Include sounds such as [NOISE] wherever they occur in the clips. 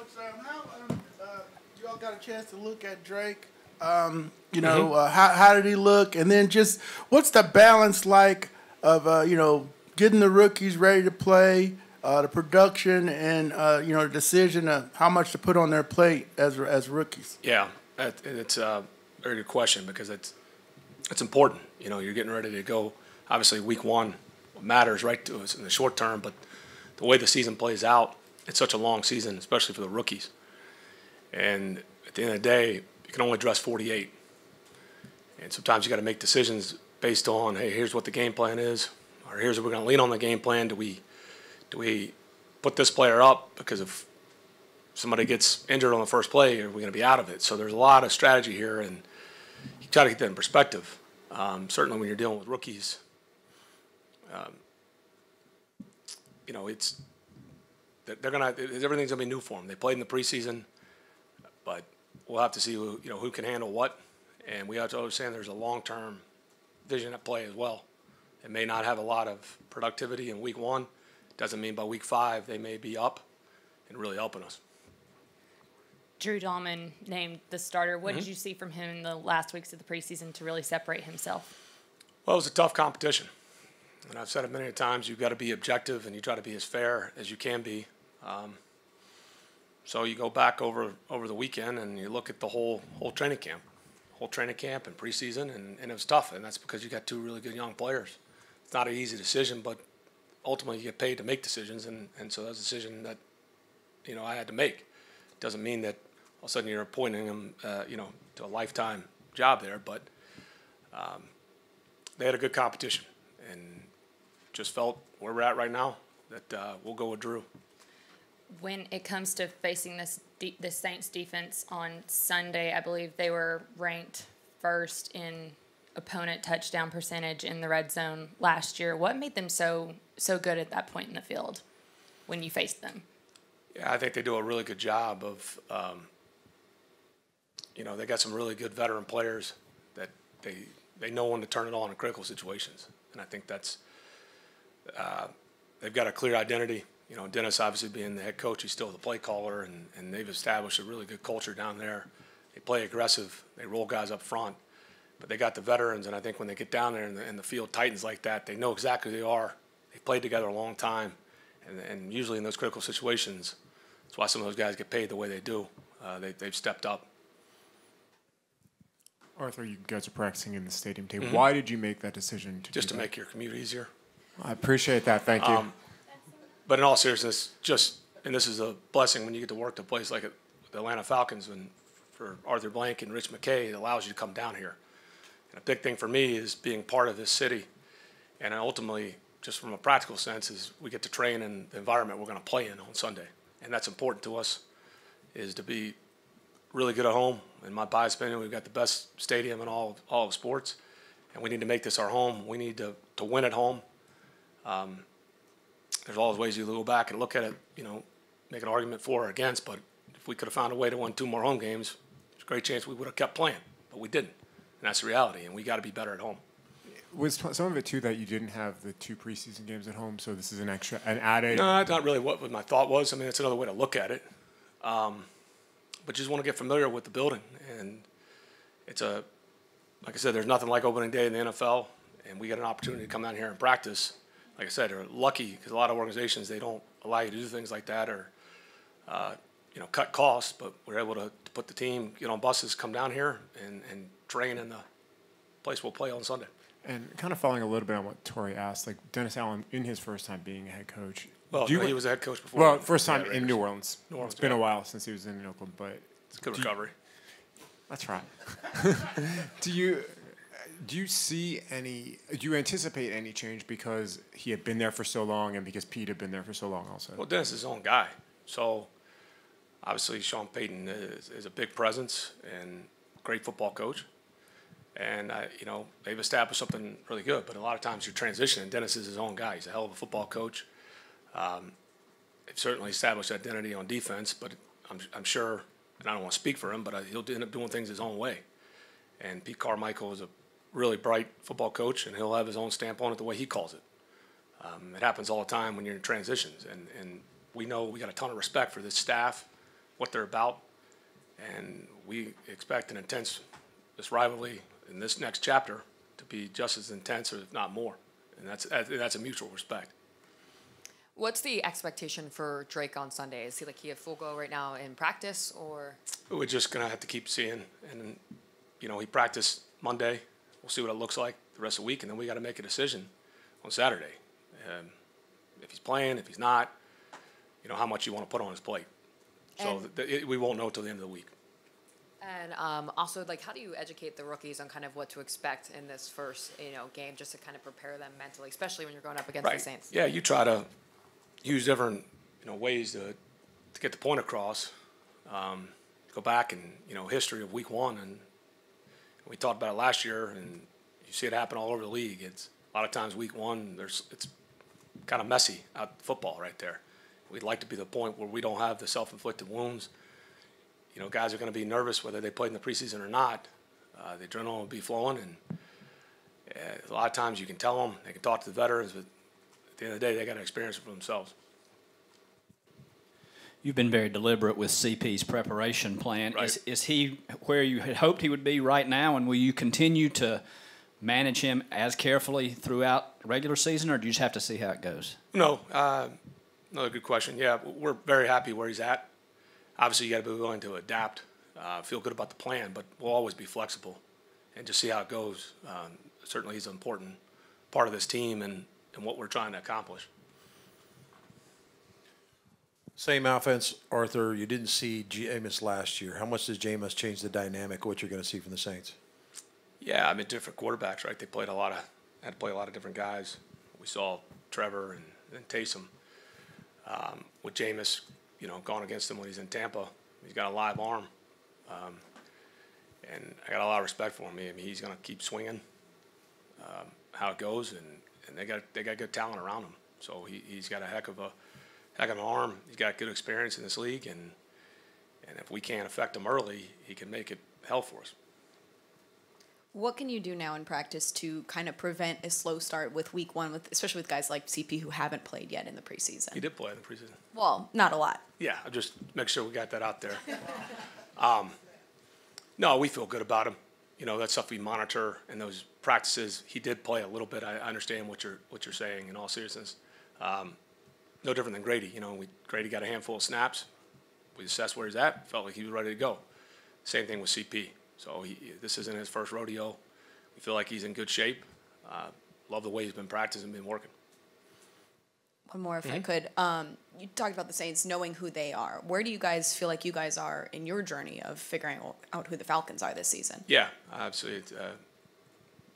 Coach, um, how um, uh, you all got a chance to look at Drake? Um, you know, mm-hmm. uh, how how did he look? And then just what's the balance like of uh, you know getting the rookies ready to play, uh, the production, and uh, you know the decision of how much to put on their plate as as rookies? Yeah, it's a very good question because it's it's important. You know, you're getting ready to go. Obviously, week one matters right to us in the short term, but the way the season plays out, it's such a long season, especially for the rookies. And at the end of the day, you can only dress 48. And sometimes you got to make decisions based on, hey, here's what the game plan is, or here's what we're going to lean on the game plan. Do we, do we put this player up because if somebody gets injured on the first play, are we going to be out of it? So there's a lot of strategy here, and you got to get that in perspective. Um, certainly when you're dealing with rookies, um, you know, it's they're gonna everything's gonna be new for them. They played in the preseason, but we'll have to see who you know who can handle what, and we have to understand there's a long-term vision at play as well. It may not have a lot of productivity in week one. Doesn't mean by week five they may be up and really helping us. Drew Dalman named the starter. What mm-hmm. did you see from him in the last weeks of the preseason to really separate himself? Well, it was a tough competition and I've said it many times, you've got to be objective and you try to be as fair as you can be. Um, so you go back over over the weekend and you look at the whole whole training camp, whole training camp and preseason, and, and it was tough, and that's because you got two really good young players. It's not an easy decision, but ultimately you get paid to make decisions, and, and so that's a decision that you know I had to make. It doesn't mean that all of a sudden you're appointing them, uh, you know, to a lifetime job there, but um, they had a good competition, and just felt where we're at right now that uh, we'll go with Drew. When it comes to facing this de- the Saints defense on Sunday, I believe they were ranked first in opponent touchdown percentage in the red zone last year. What made them so so good at that point in the field when you faced them? Yeah, I think they do a really good job of. Um, you know, they got some really good veteran players that they they know when to turn it on in critical situations, and I think that's uh, they've got a clear identity. You know, Dennis obviously being the head coach, he's still the play caller, and, and they've established a really good culture down there. They play aggressive, they roll guys up front, but they got the veterans, and I think when they get down there and the, and the field tightens like that, they know exactly who they are. They've played together a long time, and, and usually in those critical situations, that's why some of those guys get paid the way they do. Uh, they, they've stepped up. Arthur, you guys are practicing in the stadium tape. Mm-hmm. Why did you make that decision to just to that? make your commute easier? I appreciate that. Thank you. Um, but in all seriousness, just and this is a blessing when you get to work to a place like the Atlanta Falcons and for Arthur Blank and Rich McKay, it allows you to come down here. And a big thing for me is being part of this city, and ultimately, just from a practical sense, is we get to train in the environment we're going to play in on Sunday, and that's important to us. Is to be really good at home. In my bias opinion, we've got the best stadium in all all of sports, and we need to make this our home. We need to to win at home um, there's always ways you go back and look at it, you know, make an argument for or against. But if we could have found a way to win two more home games, there's a great chance we would have kept playing. But we didn't, and that's the reality. And we got to be better at home. Was some of it too that you didn't have the two preseason games at home, so this is an extra, an added? No, not really what, my thought was. I mean, it's another way to look at it. Um, but you just want to get familiar with the building, and it's a, like I said, there's nothing like opening day in the NFL, and we get an opportunity to come down here and practice like I said, are lucky because a lot of organizations they don't allow you to do things like that or uh, you know cut costs. But we're able to, to, put the team, get on buses, come down here and, and train in the place we'll play on Sunday. And kind of following a little bit on what Tori asked, like Dennis Allen in his first time being a head coach. Well, no, he was a head coach before. Well, first time in New Orleans. New Orleans. It's been yeah. a while since he was in Oakland, but it's a good recovery. You, that's right. [LAUGHS] do you do you see any? Do you anticipate any change because he had been there for so long, and because Pete had been there for so long, also? Well, Dennis is his own guy, so obviously Sean Payton is, is a big presence and great football coach, and uh, you know they've established something really good. But a lot of times you're transitioning. Dennis is his own guy. He's a hell of a football coach. Um, they've certainly established identity on defense, but I'm, I'm sure, and I don't want to speak for him, but uh, he'll end up doing things his own way. And Pete Carmichael is a really bright football coach, and he'll have his own stamp on it the way he calls it. Um, it happens all the time when you're in transitions, and, and we know we got a ton of respect for this staff, what they're about, and we expect an intense this rivalry in this next chapter to be just as intense, or if not more, and that's that's a mutual respect. What's the expectation for Drake on Sunday? Is he like he a full go right now in practice, or we're just gonna have to keep seeing, and you know he practiced Monday. We'll see what it looks like the rest of the week, and then we got to make a decision on Saturday. Um, if he's playing, if he's not, you know how much you want to put on his plate. So And- th- it, we won't know till the end of the week. and um, also like how do you educate the rookies on kind of what to expect in this first you know game, just to kind of prepare them mentally, especially when you're going up against the Saints? Yeah, you try to use different you know ways to to get the point across. Um, go back and you know history of week one, and we talked about it last year, and you see it happen all over the league. It's a lot of times week one. There's it's kind of messy out football right there. We'd like to be the point where we don't have the self-inflicted wounds. You know, guys are going to be nervous whether they played in the preseason or not. Uh, the adrenaline will be flowing, and uh, a lot of times you can tell them, they can talk to the veterans, but at the end of the day, they got to experience it for themselves. You've been very deliberate with CP's preparation plan. Right. Is, is he where you had hoped he would be right now, and will you continue to manage him as carefully throughout regular season, or do you just have to see how it goes? No, uh, another good question. Yeah, we're very happy where he's at. Obviously, you got to be willing to adapt, uh, feel good about the plan, but we'll always be flexible and just see how it goes. Um, certainly, he's an important part of this team and, and what we're trying to accomplish. Saints offense, Arthur. You didn't see Jameis last year. How much does Jameis change the dynamic what you're going to see from the Saints? Yeah, I mean, different quarterbacks, right? They played a lot of, had to play a lot of different guys. We saw Trevor and, and Taysom. Um, with Jameis, you know, going against him when he's in Tampa, he's got a live arm. Um, and I got a lot of respect for him. I mean, he's going to keep swinging um, how it goes, and, and they got they got good talent around him. So he, he's got a heck of a heck of an arm. He's got good experience in this league, and and if we can't affect him early, he can make it hell for us. What can you do now in practice to kind of prevent a slow start with week one, with especially with guys like CP who haven't played yet in the preseason? He did play in the preseason. Well, not a lot. Yeah, I'll just make sure we got that out there. [LAUGHS] um, no, we feel good about him. You know, that's stuff we monitor in those practices. He did play a little bit. I I understand what you're what you're saying. In all seriousness, um, no different than Grady. You know, we, Grady got a handful of snaps. We assessed where he's at. Felt like he was ready to go. Same thing with CP. So he, this isn't his first rodeo. We feel like he's in good shape. Uh, love the way he's been practicing, been working. One more, if I could. Um, you talked about the Saints knowing who they are. Where do you guys feel like you guys are in your journey of figuring out who the Falcons are this season? Yeah, absolutely. It's, uh,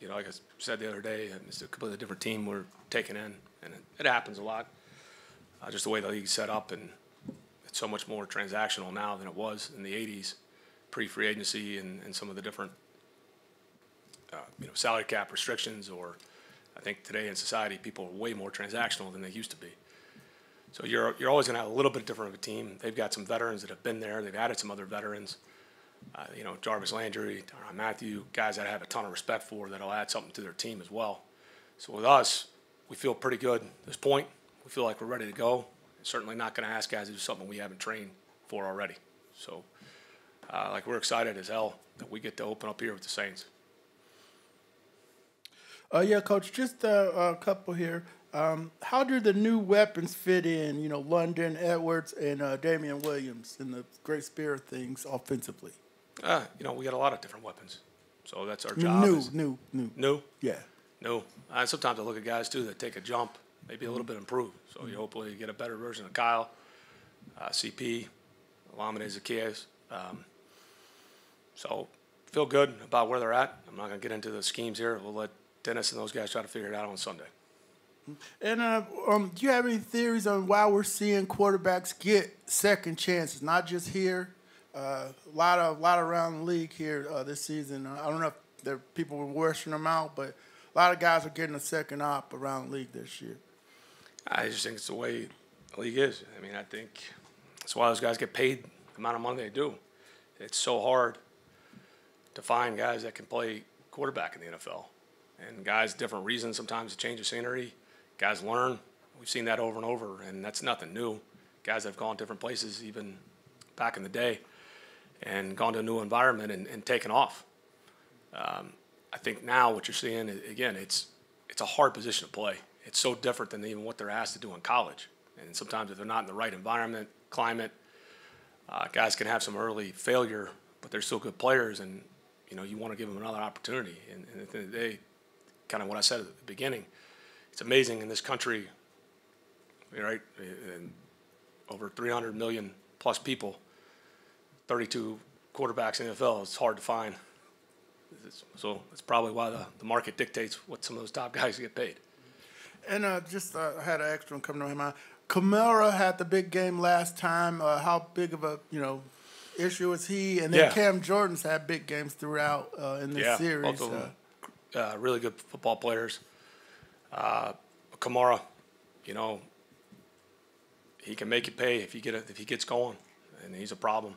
you know, like I said the other day, it's a completely different team we're taking in, and it, it happens a lot. Uh, just the way the league's set up, and it's so much more transactional now than it was in the '80s, pre-free agency, and, and some of the different, uh, you know, salary cap restrictions. Or I think today in society, people are way more transactional than they used to be. So you're you're always going to have a little bit different of a team. They've got some veterans that have been there. They've added some other veterans. Uh, you know, Jarvis Landry, Tyrann Mathieu, guys that I have a ton of respect for that'll add something to their team as well. So with us, we feel pretty good at this point. We feel like we're ready to go. Certainly not going to ask guys to do something we haven't trained for already. So, uh, like, we're excited as hell that we get to open up here with the Saints. Uh, yeah, coach. Just uh, a couple here. Um, how do the new weapons fit in? You know, London, Edwards, and uh, Damian Williams in the Great Spirit things offensively. Uh, you know, we got a lot of different weapons. So that's our job. New, new, new. New? Yeah. No. Uh, sometimes I look at guys too that take a jump, maybe a little bit improved. So you hopefully get a better version of Kyle, uh, CP, Olamide Zaccheaus. Um, so feel good about where they're at. I'm not going to get into the schemes here. We'll let Dennis and those guys try to figure it out on Sunday. And uh, um, do you have any theories on why we're seeing quarterbacks get second chances? Not just here, uh, a lot of lot around the league here uh, this season. I don't know if there people were washing them out, but a lot of guys are getting a second op around the league this year. I just think it's the way the league is. I mean, I think that's why those guys get paid the amount of money they do. It's so hard to find guys that can play quarterback in the NFL. And guys, different reasons sometimes to change the scenery. Guys learn. We've seen that over and over, and that's nothing new. Guys have gone different places, even back in the day and gone to a new environment and, and taken off. Um, I think now what you're seeing, again, it's, it's a hard position to play. It's so different than even what they're asked to do in college. And sometimes if they're not in the right environment, climate, uh, guys can have some early failure, but they're still good players, and you know you want to give them another opportunity. And, and at the end of the day, kind of what I said at the beginning, it's amazing in this country, right? And over 300 million plus people, 32 quarterbacks in the NFL. It's hard to find. So it's probably why the, the market dictates what some of those top [LAUGHS] guys get paid. And uh, just uh, I had an extra one coming to my mind. Kamara had the big game last time. Uh, how big of a you know issue is he? And then Yeah. Cam Jordan's had big games throughout uh, in this yeah, series. both of uh, them, uh, really good football players. Uh, Kamara, you know, he can make you pay if you get it, if he gets going, and he's a problem.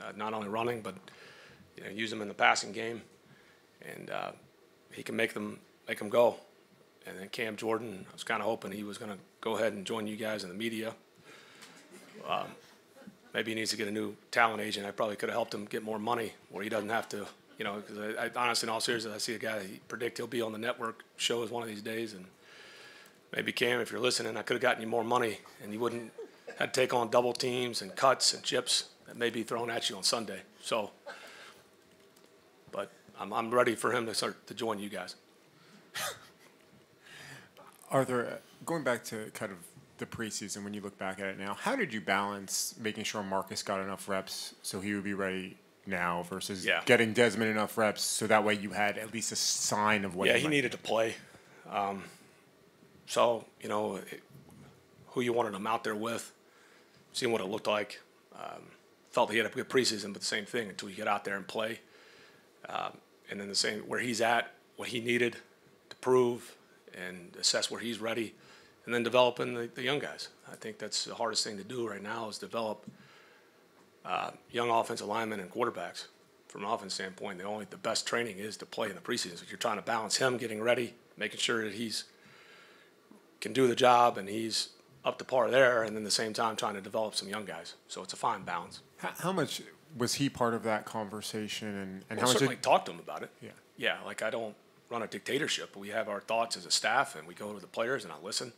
Uh, not only running, but you know, use him in the passing game, and uh, he can make them make them go. And then Cam Jordan, I was kind of hoping he was going to go ahead and join you guys in the media. Um, maybe he needs to get a new talent agent. I probably could have helped him get more money, where he doesn't have to, you know. Because I, I honestly, in all seriousness, I see a guy that he predict he'll be on the network shows one of these days, and maybe Cam, if you're listening, I could have gotten you more money, and you wouldn't had to take on double teams and cuts and chips that may be thrown at you on Sunday. So, but I'm I'm ready for him to start to join you guys. Arthur, going back to kind of the preseason, when you look back at it now, how did you balance making sure Marcus got enough reps so he would be ready now versus Yeah. getting Desmond enough reps so that way you had at least a sign of what yeah, he he needed to play. Um, so you know it- who you wanted him out there with, seeing what it looked like. Um, felt he had a good preseason, but the same thing until you get out there and play. Um, and then the same where he's at, what he needed to prove, and assess where he's ready, and then developing the, the young guys. I think that's the hardest thing to do right now is develop uh, young offensive linemen and quarterbacks. From an offense standpoint, the only the best training is to play in the preseason. So you're trying to balance him getting ready, making sure that he's can do the job and he's up to par there, and then at the same time trying to develop some young guys. So it's a fine balance. How, how much was he part of that conversation, and, and Well, how much? certainly Did, talk to him about it. Yeah. Yeah, like I don't run a dictatorship. We have our thoughts as a staff, and we go to the players and I listen,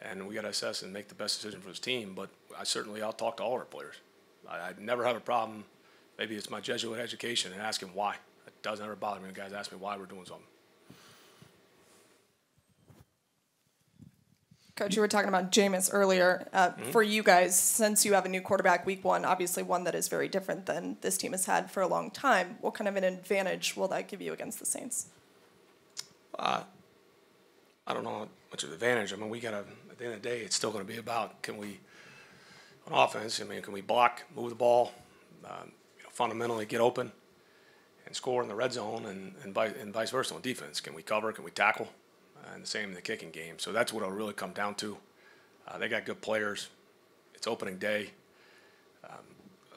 and we got to assess and make the best decision for this team. But I certainly I'll talk to all our players. I, I never have a problem. Maybe it's my Jesuit education and ask him why. It doesn't ever bother me when guys ask me why we're doing something. Coach, you were talking about Jameis earlier. Uh, Mm-hmm. For you guys, since you have a new quarterback week one, obviously one that is very different than this team has had for a long time, what kind of an advantage will that give you against the Saints? I don't know much of an advantage. I mean, we got to, at the end of the day, it's still going to be about can we, on offense, I mean, can we block, move the ball, um, you know, fundamentally get open and score in the red zone and, and, vice, and vice versa on defense? Can we cover? Can we tackle? Uh, and the same in the kicking game. So that's what it'll really come down to. Uh, they got good players. It's opening day. Um,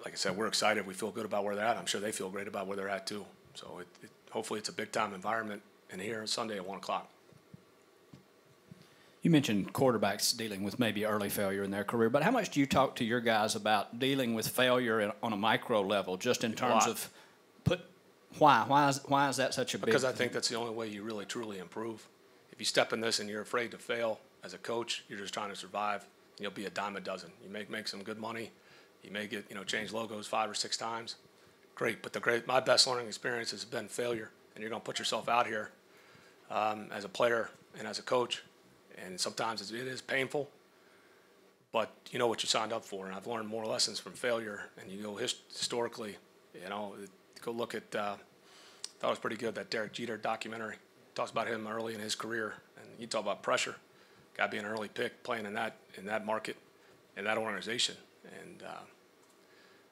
like I said, we're excited. We feel good about where they're at. I'm sure they feel great about where they're at too. So it, it, hopefully it's a big time environment in here on Sunday at one o'clock. You mentioned quarterbacks dealing with maybe early failure in their career, but how much do you talk to your guys about dealing with failure on a micro level, just in terms of put why why is why is that such a big? Because I think that's the only way you really truly improve. If you step in this and you're afraid to fail as a coach, you're just trying to survive, and you'll be a dime a dozen. You may make some good money, you may get you know change logos five or six times, great. But the great my best learning experience has been failure, and you're going to put yourself out here um, as a player and as a coach, and sometimes it's- painful. But you know what you signed up for, and I've learned more lessons from failure. And you go his- historically, you know, go look at. Uh, thought it was pretty good that Derek Jeter documentary talks about him early in his career, and you talk about pressure, guy being an early pick, playing in that in that market, in that organization, and uh,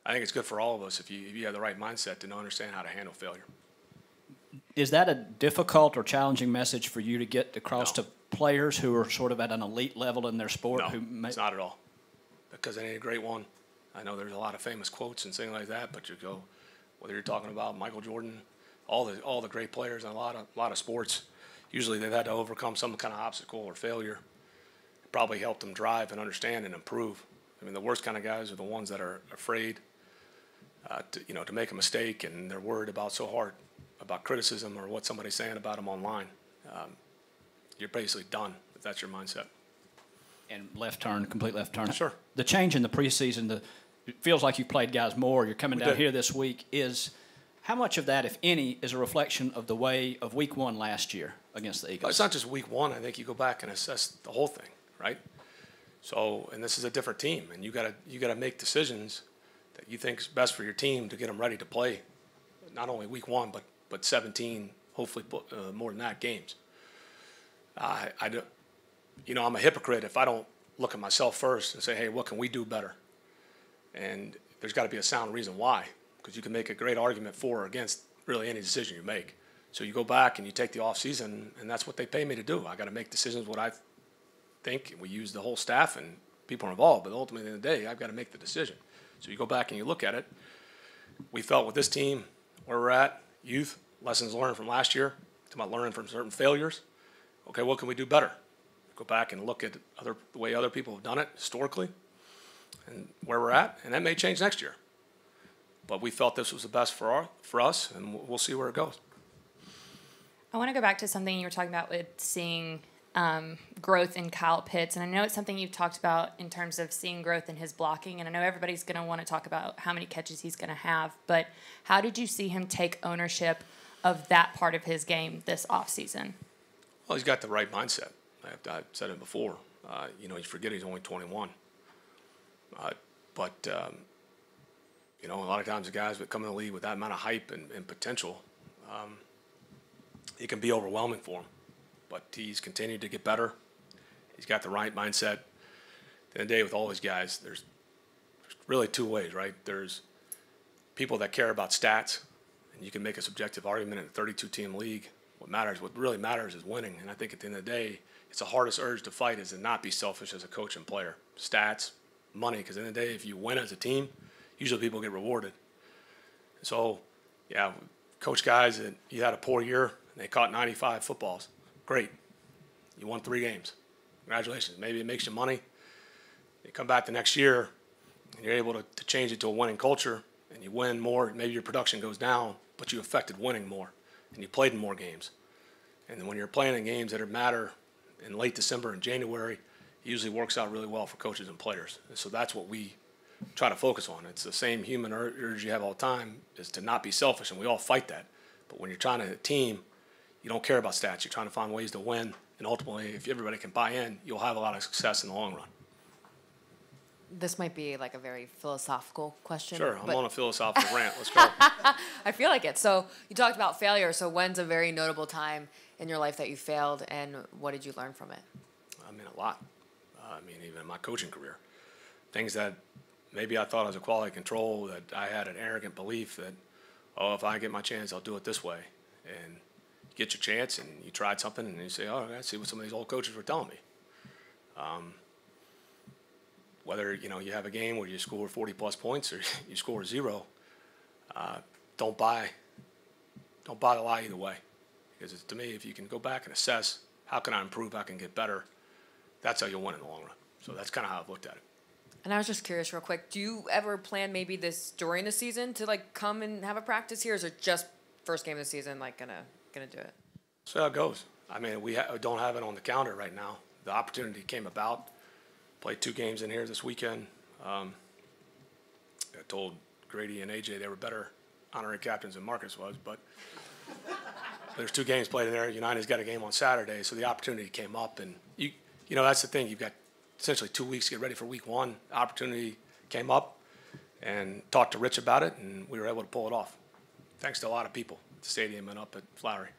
I think it's good for all of us if you if you have the right mindset to understand how to handle failure. Is that a difficult or challenging message for you to get across No. to players who are sort of at an elite level in their sport? No, who may, it's not at all, because it ain't a great one. I know there's a lot of famous quotes and things like that, but you go whether you're talking about Michael Jordan, all the all the great players in a lot of lot of sports, usually they've had to overcome some kind of obstacle or failure. It probably helped them drive and understand and improve. I mean, the worst kind of guys are the ones that are afraid uh, to, you know, to make a mistake and they're worried about so hard about criticism or what somebody's saying about them online, um, you're basically done if that's your mindset. And left turn, complete left turn. Sure. The change in the preseason, the, it feels like you've played guys more. You're coming We down did. here this week. Is how much of that, if any, is a reflection of the way of Week One last year against the Eagles? it's not just week one. I think you go back and assess the whole thing, right? So, and this is a different team, and you gotta you gotta make decisions that you think is best for your team to get them ready to play, not only week one, but but 17, hopefully uh, more than that games. I I do, you know, I'm a hypocrite if I don't look at myself first and say, hey, what can we do better? And there's got to be a sound reason why, because you can make a great argument for or against really any decision you make. So you go back and you take the off season, and that's what they pay me to do. I got to make decisions what I think. We use the whole staff and people are involved, but ultimately, in the day, I've got to make the decision. So you go back and you look at it. We felt with this team where we're at, youth, lessons learned from last year, talking about learning from certain failures. Okay, what can we do better? Go back and look at other the way other people have done it historically, and where we're at, and that may change next year. But we felt this was the best for our for us, and we'll- we'll see where it goes. I want to go back to something you were talking about with seeing um, growth in Kyle Pitts, and I know it's something you've talked about in terms of seeing growth in his blocking, and I know everybody's going to want to talk about how many catches he's going to have, but how did you see him take ownership of that part of his game this offseason? Well, he's got the right mindset. I, I've said it before. Uh, you know, you forget he's only 21. Uh, but, um, you know, a lot of times the guys that come in the league with that amount of hype and, and potential, um, it can be overwhelming for him. But he's continued to get better. He's got the right mindset. At the end of the day, with all these guys, there's, really two ways, right? There's people that care about stats, and you can make a subjective argument in a 32 team league. What matters, what really matters is winning. And I think at the end of the day, it's the hardest urge to fight is to not be selfish as a coach and player. Stats, money, because at the end of the day, if you win as a team, usually people get rewarded. So, yeah, coach guys that you had a poor year and they caught 95 footballs. Great. You won three games. Congratulations. Maybe it makes you money. You come back the next year and you're able to, to change it to a winning culture and you win more. Maybe your production goes down, but you affected winning more and you played in more games. And when you're playing in games that are matter in late December and January, it usually works out really well for coaches and players. And so that's what we try to focus on. It's the same human urge you have all the time is to not be selfish, and we all fight that. But when you're trying to team, you don't care about stats. You're trying to find ways to win, and ultimately, if everybody can buy in, you'll have a lot of success in the long run. This might be like a very philosophical question. Sure, I'm on a philosophical rant. Let's go. [LAUGHS] I feel like it. So you talked about failure. So when's a very notable time in your life that you failed, and what did you learn from it? I mean, a lot. Uh, I mean, even in my coaching career, things that maybe I thought I was a quality control, that I had an arrogant belief that, oh, if I get my chance, I'll do it this way. And get your chance, and you tried something, and you say, oh, I see what some of these old coaches were telling me. Um, whether you know you have a game where you score 40 plus points or [LAUGHS] you score zero, uh, don't buy, don't buy the lie either way. Because it's, to me, if you can go back and assess how can I improve, how can I get better, that's how you'll win in the long run. So that's kind of how I've looked at it. And I was just curious, real quick. Do you ever plan maybe this during the season to like come and have a practice here, or is it just first game of the season, like gonna gonna do it? So it goes. I mean, we ha- don't have it on the calendar right now. The opportunity came about. Played two games in here this weekend. Um, I told Grady and AJ they were better honorary captains than Marcus was, but [LAUGHS] there's two games played in there. United's got a game on Saturday, so the opportunity came up, and you you know that's the thing. You've got essentially two weeks to get ready for week one. Opportunity came up, and talked to Rich about it, and we were able to pull it off. Thanks to a lot of people stadium and up at Flowery.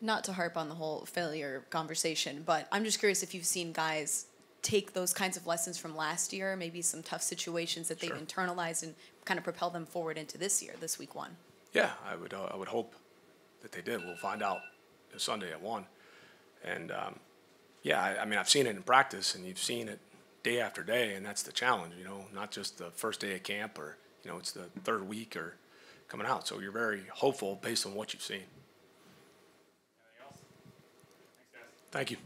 Not to harp on the whole failure conversation, but I'm just curious if you've seen guys take those kinds of lessons from last year, maybe some tough situations that they've Sure. internalized and kind of propel them forward into this year, this week one. Yeah, I would. Uh, I would hope that they did. We'll find out Sunday at one. And um, yeah, I, I mean, I've seen it in practice, and you've seen it day after day, and that's the challenge. You know, not just the first day of camp, or you know, it's the third week or coming out. So you're very hopeful based on what you've seen. Thank you.